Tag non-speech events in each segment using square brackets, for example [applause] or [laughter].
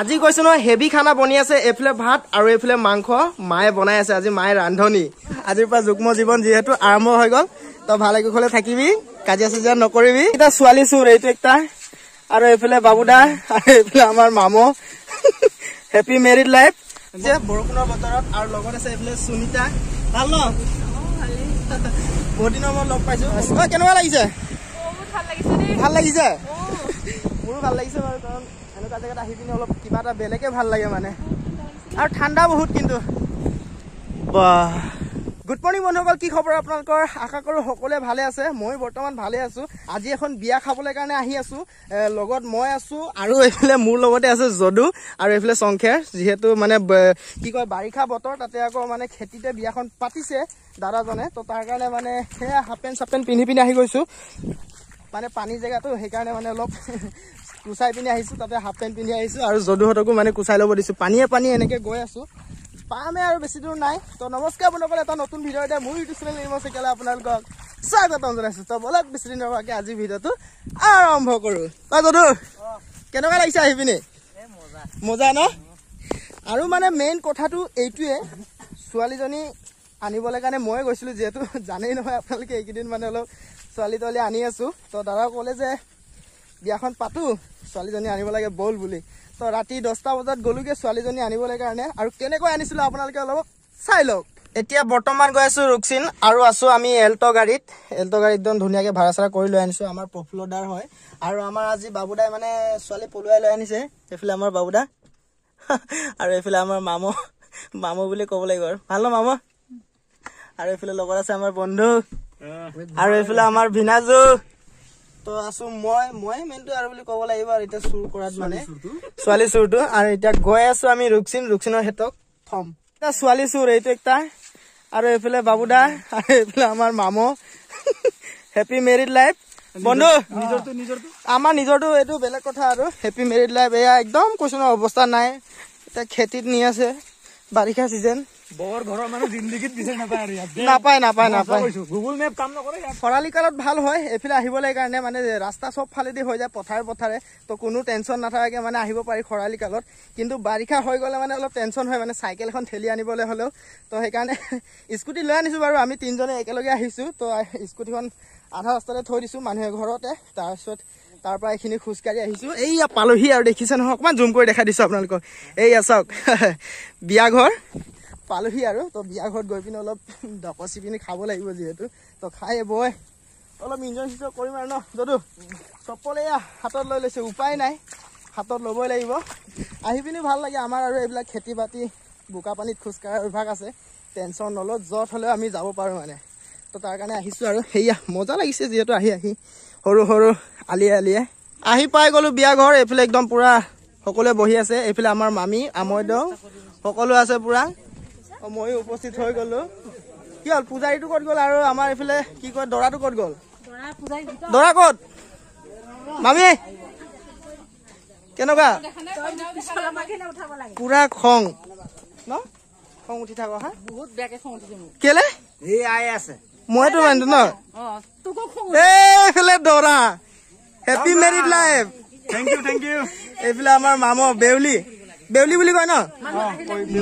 আজি কৈছো নহয় হেভি খানা বনি আছে এইফালে ভাত আৰু এইফালে মাংস। মায়ে বনাই আছে আজি মায়ে ৰান্ধনি। আজিৰ পৰা যুগ্ম জীৱন যিহেতু আৰম্ভ হৈ গ'ল তই ভালে কুশলে থাকিবি কাজিয়া চাজিয়া নকৰিবি। এতিয়া ছোৱালী চোৰ এইটো একটা। আৰু এইফালে বাবুদা আৰু এইফালে আমাৰ মামো। হেপী মেৰিড লাইফ যে বৰষুণৰ বতৰত আৰু লগত আছে এইফালে সুনিতা। ভাল ন? বহুত দিনৰ মূৰত লগ পাইছো। কেনেকুৱা লাগিছে? ভাল লাগিছে মোৰো ভাল লাগিছে বাৰু কাৰণ এনেকুৱা জেগাত আহি পিনে অলপ কিবা এটা বেলেগে ভাল লাগে মানে। আৰু ঠাণ্ডা বহুত কিন্তু। গুড মৰ্ণিং বন্ধুসকল কি খবৰ আপোনালোকৰ? আশা কৰোঁ সকলোৱে ভালে আছে। মই বৰ্তমান ভালে আছো। আজি এখন বিয়া খাবলৈ কাৰণে আহি আছো। লগত মই আছো আৰু এইফালে মোৰ লগতে আছে যদু আৰু এইফালে সংখেৰ যিহেতু মানে কি কয় বাৰিষা বতৰ তাতে আকৌ মানে খেতিতে বিয়াখন পাতিছে দাদাজনে। তো তাৰ কাৰণে মানে সেয়া হাফ পেণ্ট চাফ পেণ্ট পিন্ধি পিনি আহি গৈছো। মানে পানী জেগাটো সেইকাৰণে মানে অলপ কুচাই পিনি আহিছো তাতে হাফ পেণ্ট পিন্ধি আহিছো আৰু যদুহঁতকো মানে কুচাই ল'ব দিছো। পানীয়ে পানী এনেকে গৈ আছো। পামে আৰু বেছি দূৰ নাই। তো নমস্কাৰ বন্ধুসকল এটা নতুন ভিডিঅ' এতিয়া মোৰ ইউটিউব চেনেল নিৰ্মল চেকেলে আপোনালোকক স্বাগতম জনাইছো। তো বলক বেছি দিন নৰৱাকে আজি ভিডিঅ'টো আৰম্ভ কৰো। তই যদু কেনেকুৱা লাগিছে আহি পিনি? মজা। ন? আৰু মানে মেইন কথাটো এইটোৱে ছোৱালীজনী আনিবলৈ কাৰণে ময়ে গৈছিলোঁ যিহেতু জানেই নহয় আপোনালোকে এইকেইদিন মানে অলপ ছোৱালী তোৱালী আনি আছোঁ। তো দাদা ক'লে যে বিয়াখন পাতোঁ ছোৱালীজনী আনিব লাগে ব'ল বুলি। তো ৰাতি দহটা বজাত গ'লোগৈ ছোৱালীজনী আনিবলৈ কাৰণে। আৰু কেনেকৈ আনিছিলোঁ আপোনালোকে অলপ চাই লওক। এতিয়া বৰ্তমান গৈ আছোঁ ৰুকচিন আৰু আছোঁ আমি এল্ট' গাড়ীত। এল্ট' গাড়ীত একদম ধুনীয়াকৈ ভাড়া চাড়া কৰি লৈ আনিছোঁ আমাৰ প্ৰফুল্লদাৰ হয়। আৰু আমাৰ আজি বাবুদাই মানে ছোৱালী পলুৱাই লৈ আনিছে এইফালে আমাৰ বাবুদা। [laughs] আৰু এইফালে আমাৰ মামো মামো বুলি ক'ব লাগিব আৰু। ভাল ন মামো? আৰু এইফালে লগত আছে আমাৰ বন্ধু। আৰু এইফালে আমাৰ ভিনাজু। তো আছো মই মই মেইনটো আৰু বুলি ক'ব লাগিব আৰু এতিয়া চুৰ কৰাত মানে। ছোৱালী চুৰটো? আৰু এতিয়া গৈ আছো আমি ৰুকচিন ৰুকচিনৰ হেতক থম। এতিয়া ছোৱালী চুৰ এইটো একটা। আৰু এইফালে বাবুদা আৰু এইফালে আমাৰ মামো। হেপী মেৰিড লাইফ বন্ধু আমাৰ নিজৰটো এইটো বেলেগ কথা আৰু। হেপী মেৰিড লাইফ এয়া একদম কৈছো ন অৱস্থা নাই। এতিয়া খেতিত নি আছে বাৰিষা চিজন বৰ ঘৰৰ মানুহ জিন্দগীত বিচাৰি নাপায় আৰু ইয়াত। দেই। নাপায় নাপায় গুগল মেপ কাম নকৰে ইয়াত। খৰালি কালত ভাল হয় এইফালে আহিবলৈ কাৰণে মানে ৰাস্তা চব ফালেদি হৈ যায় পথাৰে পথাৰে। তো কোনো টেনশ্যন নাথাকে মানে আহিব পাৰি খৰালি কালত। কিন্তু বাৰিষা হৈ গ'লে মানে অলপ টেনশ্যন হয় মানে চাইকেল এখন ঠেলি আনিবলৈ হ'লেও। তো সেইকাৰণে [laughs] স্কুটি লৈ আনিছোঁ বাৰু আমি তিনিজনে একেলগে আহিছোঁ। তো স্কুটিখন আধা ৰাস্তাতে থৈ দিছোঁ মানুহে ঘৰতে। তাৰপিছত তাৰ পৰা এইখিনি খোজকাঢ়ি আহিছোঁ। এইয়া পালোহি আৰু দেখিছে নহয় অকণমান জুম কৰি দেখাই দিছোঁ আপোনালোকক। এইয়া চাওক [laughs] বিয়া ঘৰ পালোহি আৰু। তো বিয়া ঘৰত গৈ পিনে অলপ ডকচি পিনি খাব লাগিব যিহেতু। তো খাই বৈ অলপ ইনজয় চিনজয় কৰিম আৰু ন যদু। চপ্পল এয়া হাতত লৈ লৈছে উপায় নাই। হাতত ল'বই লাগিব। আহি পিনি ভাল লাগে আমাৰ আৰু এইবিলাক খেতি বাতি বোকা পানীত খোজকঢ়াৰ অভ্যাস আছে। টেনশ্যন নলওঁ য'ত হ'লেও আমি যাব পাৰোঁ মানে। তো তাৰ কাৰণে আহিছোঁ আৰু। সেয়া মজা লাগিছে যিহেতু আহি আহি। সৰু সৰু আলিয়ে আলিয়ে আহি পাই গ'লোঁ বিয়া ঘৰ এইফালে একদম পূৰা সকলোৱে বহি আছে। এইফালে আমাৰ মামী আমৈদেউ সকলো আছে পূৰা। ময়ো উপস্থিত হৈ গ'লো। কি হ'ল পূজাৰীটো ক'ত গ'ল আৰু আমাৰ এইফালে কি কয় দৰাটো ক'ত গ'ল? দৰা ক'ত? মামী! কেনেকুৱা? পুৰা খং। ন? খং উঠি থাক হা? বহুত বেয়াকে খং উঠিছে মোৰ। কেলে? এই আই আছে। মইতো মানিতো ন? অ তোকো খং এইফালে দৰা। Happy married life thank you thank you এইফালে আমাৰ মামো বেউলি। বেউলি বুলি কয় ন?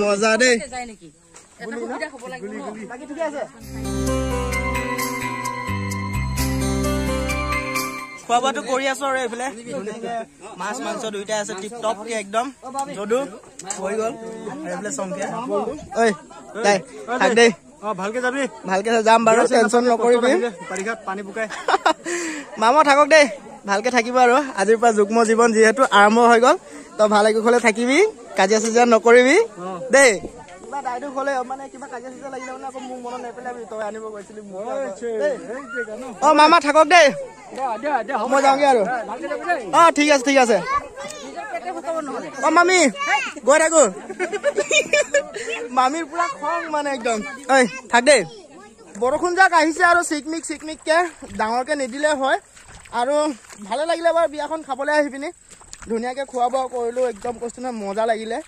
মজা দেই। বাকী ঠিকে আছে। খোৱা বোৱাটো কৰি আছো আৰু এইফালে। মাছ মাংস দুইটাই আছে টিপ টপকে একদম। যদু হৈ গ'ল। এইফালে ঐ থাক দেই। অ ভালকে যাবি। ভালকে যাম বাৰু টেনশ্যন নকৰিবি। বাৰিষাত পানী শুকাই [laughs] মামা থাকক দেই। ভালকে থাকিব আৰু। আজিৰ পৰা যুগ্ম জীৱন যিহেতু আৰম্ভ হৈ গ'ল। তই ভালে কুশলে থাকিবি। কাজিয়া চাজিয়া নকৰিবি দেই। কিবা দাইদেউ হ'লে মানে কিবা কাজিয়া চাজিয়া লাগিলে মানে আকৌ মোক মনত নেপেলাবি তই আনিব গৈছিলি। অ মামা থাকক দেই। মই যাওঁগে আৰু। অ ঠিক আছে ঠিক আছে। অ মামী গৈ থাকো। মামীৰ পুৰা খং মানে একদম। ঐ থাক দেই। বৰষুণ যাক আহিছে আৰু চিকমিক চিকমিককে ডাঙৰকে নিদিলে হয়। আৰু ভালে লাগিলে বাৰু বিয়াখন খাবলৈ আহি পিনি। ধুনীয়াকৈ খোৱা বোৱা কৰিলোঁ একদম কৈছোঁ নহয় মজা লাগিলে।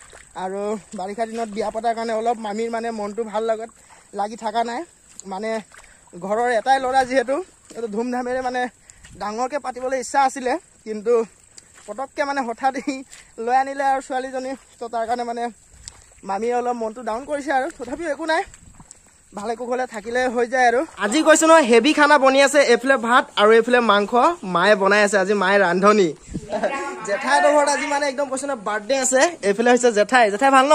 আৰু বাৰিষা দিনত বিয়া পতাৰ কাৰণে অলপ মামীৰ মানে মনটো ভাল লগত লাগি থকা নাই। মানে ঘৰৰ এটাই ল'ৰা যিহেতু এইটো ধুমধামেৰে মানে ডাঙৰকৈ পাতিবলৈ ইচ্ছা আছিলে কিন্তু পটককৈ মানে হঠাৎ লৈ আনিলে আৰু ছোৱালীজনী তো তাৰ কাৰণে মানে মামীয়ে অলপ মনটো ডাউন কৰিছে আৰু। তথাপিও একো নাই ভালে কুশলে থাকিলে হৈ যায় আৰু। আজি কৈছো নহয় হেভি খানা বনি আছে এইফালে ভাত আৰু এইফালে মাংস মায়ে বনাই আছে আজি মায়ে ৰান্ধনি। জেঠাইহঁতৰ ঘৰত আজি মানে একদম কৈছো নহয় বাৰ্থডে আছে। এইফালে হৈছে জেঠাই। জেঠাই ভাল ন?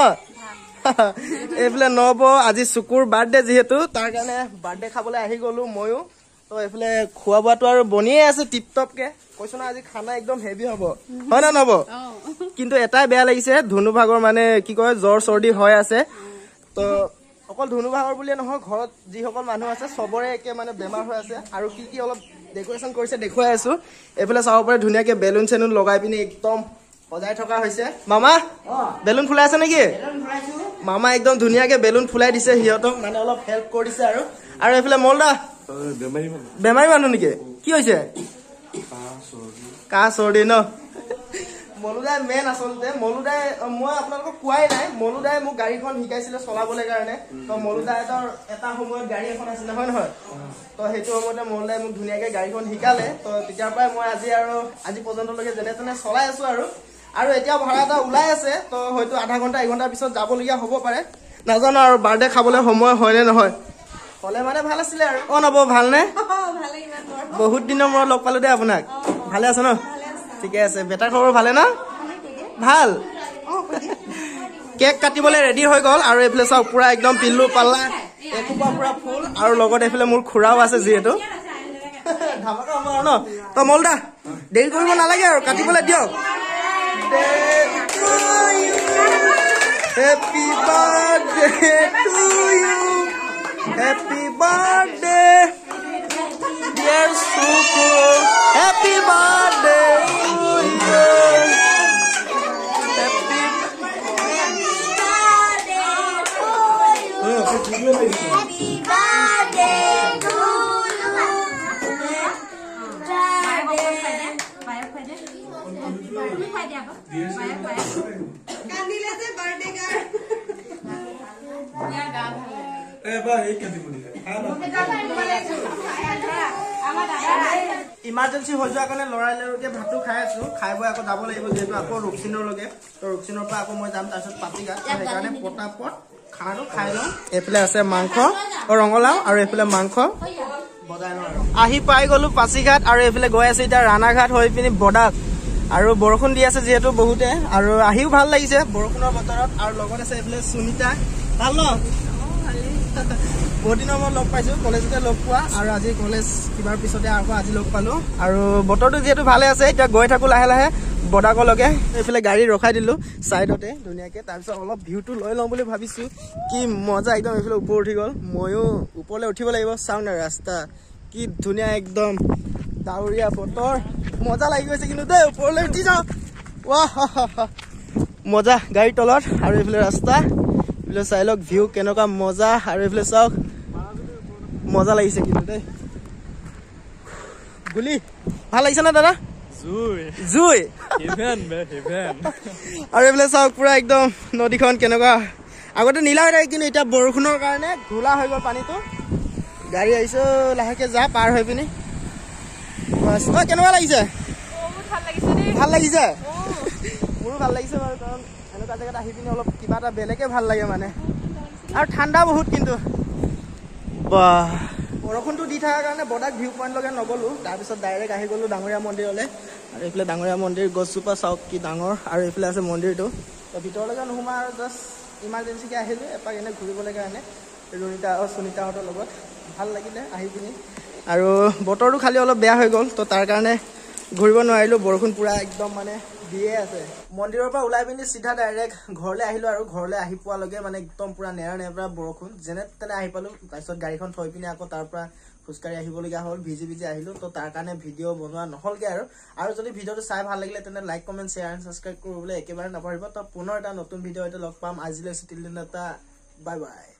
[laughs] এইফালে নব আজি চকুৰ বাৰ্থডে যিহেতু তাৰ কাৰণে বাৰ্থডে খাবলৈ আহি গলো ময়ো। তো এইফালে খোৱা বোৱাটো আৰু বনিয়ে আছে টিপ টপকে কৈছো না আজি খানা একদম হেভি হ'ব। হয় নে নব? কিন্তু এটাই বেয়া লাগিছে ধুনু ভাগৰ মানে কি কয় জ্বৰ চৰ্দি হৈ আছে। তো অকল ধুনু ভাগৰ বুলিয়ে নহয় ঘৰত যিসকল মানুহ আছে চবৰে একে মানে বেমাৰ হৈ আছে। আৰু কি কি অলপ ডেক'ৰেশ্যন কৰিছে দেখুৱাই আছো। এইফালে চাব পাৰে ধুনীয়াকে বেলুন চেলুন লগাই পিনি একদম সজাই থকা হৈছে। মামা বেলুন ফুলাই আছে নেকি? মামা একদম ধুনীয়াকে বেলুন ফুলাই দিছে সিহঁতক মানে অলপ হেল্প কৰিছে আৰু। আৰু এইফালে মলদা বেমাৰী মানুহ। নেকি? কি হৈছে? কাহ চৰ্দি ন? মলুদাই মেইন আচলতে মলুদাই মই আপোনালোকক কোৱাই নাই মলুদাই মোক গাড়ীখন শিকাইছিলে চলাবলৈ কাৰণে। তো মলুদাইহঁতৰ এটা সময়ত গাড়ী এখন আছিলে হয় নহয়? তো সেইটো সময়তে মলুদাই মোক ধুনীয়াকৈ গাড়ীখন শিকালে। তো তেতিয়াৰ পৰাই মই আজি আৰু আজি পৰ্যন্তলৈকে যেনে তেনে চলাই আছো আৰু। আৰু এতিয়া ভাড়া এটা ওলাই আছে তো হয়তো আধা ঘণ্টা এঘণ্টাৰ পিছত যাবলগীয়া হ'ব পাৰে। নাজানো আৰু বাৰ্থডে খাবলৈ সময় হয়নে নহয়। হ'লে মানে ভাল আছিলে আৰু। অ নব ভালনে? [laughs] বহুত দিনৰ মূৰত লগ পালো দেই আপোনাক। ভালে আছে ন? ঠিকে আছে। বেটাৰ খবৰ ভালে ন? ভাল? কেক কাটিবলৈ ৰেডি হৈ গ'ল আৰু এইফালে চাওক পুৰা একদম পিল্লু পাল্লা এসোপা পুৰা ফুল আৰু লগত এইফালে মোৰ খুৰাও আছে যিহেতু। ন? তই মলদা দেৰি কৰিব নালাগে আৰু কাটিবলৈ দিয়ক। ইমাৰ্জেঞ্চি হৈ যোৱাৰ কাৰণে লৰাই লৰাকে ভাতটো খাই আছো। খাই বৈ আকৌ যাব লাগিব যিহেতু আকৌ ৰুকচিনৰলৈকে তো ৰুকচিনৰ পৰা আকৌ মই যাম তাৰপিছত পাতিঘাট তো সেইকাৰণে পটাপট খানাটো খাই লওঁ। এইফালে আছে মাংস। ৰঙালাও আৰু এইফালে মাংস। আহি পাই গলো পাচিঘাট আৰু এইফালে গৈ আছে এতিয়া ৰাণাঘাট হৈ পিনি বডাক আৰু বৰষুণ দি আছে যিহেতু বহুতে। আৰু আহিও ভাল লাগিছে বৰষুণৰ বতৰত। আৰু লগত আছে এইফালে সুনিতা। ভাল ন? বহুত দিনৰ মূৰত লগ পাইছো কলেজতে লগ পোৱা। আৰু আজি কলেজ কিবাৰ পিছতে আকৌ আজি লগ পালো। আৰু বতৰটো যিহেতু ভালে আছে এতিয়া গৈ থাকো লাহে লাহে বডাকলৈকে এইফালে গাড়ী ৰখাই দিলো চাইডতে ধুনীয়াকে। তাৰপিছত অলপ ভিউটো লৈ লওঁ বুলি ভাবিছো। কি মজা একদম এইফালে ওপৰ উঠি গ'ল। ময়ো ওপৰলৈ উঠিব লাগিব চাওঁ না ৰাস্তা। কি ধুনীয়া একদম। ডাৱৰীয়া বতৰ। মজা লাগি গৈছে কিন্তু দেই ওপৰলৈ উঠি যাওঁ। ৱাহ। মজা গাড়ীৰ তলত আৰু এইফালে ৰাস্তা। এইফালে চাই লওক ভিউ কেনেকুৱা মজা। আৰু এইফালে চাওক মজা লাগিছে কিন্তু দেই। গুলি ভাল লাগিছে নে দাদা? জুই। আৰু এইফালে চাওক পুৰা একদম নদীখন কেনেকুৱা। আগতে নীলা হৈ থাকে কিন্তু এতিয়া বৰষুণৰ কাৰণে ঘোলা হৈ গ'ল পানীটো। গাড়ী আহিছো লাহেকে যা পাৰ হৈ পিনি। বাছ। ঐ কেনেকুৱা লাগিছে? ভাল লাগিছে [laughs] মোৰো ভাল লাগিছে বাৰু কাৰণ এনেকুৱা জেগাত আহি পিনি অলপ কিবা এটা বেলেগে ভাল লাগে মানে। আৰু ঠাণ্ডা বহুত কিন্তু। বাহ বৰষুণটো দি থকাৰ কাৰণে বডাক ভিউ পইণ্টলৈকে নগ'লোঁ। তাৰপিছত ডাইৰেক্ট আহি গ'লোঁ ডাঙৰীয়া মন্দিৰলৈ। আৰু এইফালে ডাঙৰীয়া মন্দিৰ গছজোপা চাওক কি ডাঙৰ। আৰু এইফালে আছে মন্দিৰটো। তো ভিতৰলৈকে নোসোমাই আৰু জাষ্ট ইমাৰ্জেঞ্চিকৈ আহিলোঁ। এপাক এনেই ঘূৰিবলৈ কাৰণে। ৰুণিতা আৰু সুনিতাহঁতৰ লগত। ভাল লাগিলে আহি পিনি। আৰু বতৰটো খালি অলপ বেয়া হৈ গ'ল তো তাৰ কাৰণে ঘূৰিব নোৱাৰিলোঁ বৰষুণ পূৰা একদম মানে দিয়ে আছে। মন্দিৰৰ পৰা ওলাই পিনি চিধা ডাইৰেক্ট ঘৰলৈ আহিলোঁ আৰু ঘৰলৈ আহি পোৱালৈকে মানে একদম পূৰা নেৰা নেপৰা বৰষুণ যেনে তেনে আহি পালোঁ। তাৰপিছত গাড়ীখন থৈ পিনি আকৌ তাৰ পৰা খোজকাঢ়ি আহিবলগীয়া হ'ল ভিজি ভিজি আহিলোঁ তো তাৰ কাৰণে ভিডিঅ' বনোৱা নহ'লগৈ আৰু। আৰু যদি ভিডিঅ'টো চাই ভাল লাগিলে তেনে like comment share and subscribe কৰিবলৈ একেবাৰে নাপাহৰিব। তো পুনৰ এটা নতুন ভিডিঅ' এটা লগ পাম। আজিলৈ চিটিল দিন এটা বাই বাই